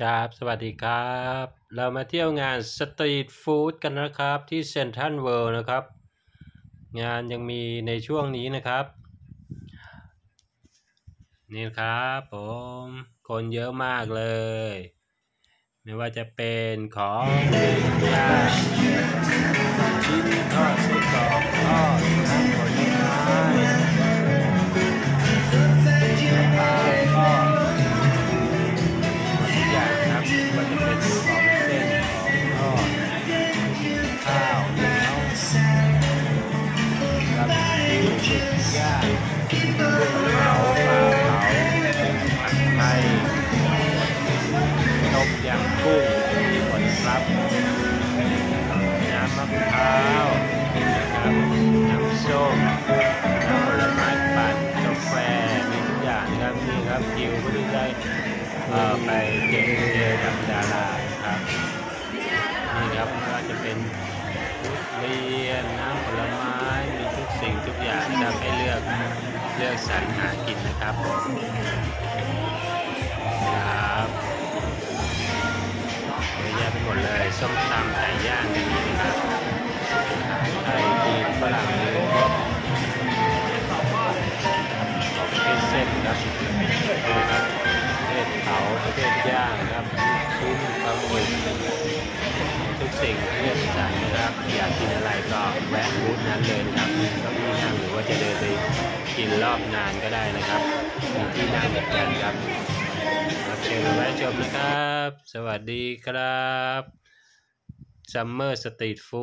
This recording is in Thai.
ครับ สวัสดีครับ เรามาเที่ยวงานสตรีทฟู้ดกันนะครับที่เซ็นทรัลเวิลด์นะครับ งานยังมีในช่วงนี้นะครับ นี่ครับผมคนเยอะมากเลย ไม่ว่าจะเป็นของย่าง หมึกย่างกุ้งเผาปลาเผาผัดไทยต้มยำกุ้งมีหมดครับน้ำมะพร้าวนะครับน้ำส้มน้ำผลไม้ปั่นกาแฟมีทุกอย่างครับนี่ครับคิวเพื่อที่ได้ไปเก็บเจอกับดาราครับนี่ครับไม่าจะเป็นทุเรียนน้ำ อย่างนะครับให้เลือกเลือกสรรหากินนะครับครับเยอะแยะไปหมดเลยส้มตำไก่ย่างดีนะครับไทยจีนฝรั่งเลยประเภทเส้นครับดูครับประเภทเผาประเภทย่างครับชิ้นปลาหมึกทุกสิ่งเลือกสรรนะครับอยากกินอะไรก็แวะบูธนั้นเลยนะครับมี เก้าอี้นั่งหรือว่าจะเดินไปกินรอบงานก็ได้นะครับมีที่นั่งเหมือนกันครับรับเชิญมาแวะชมนะครับ สวัสดีครับซัมเมอร์สตรีทฟู้ด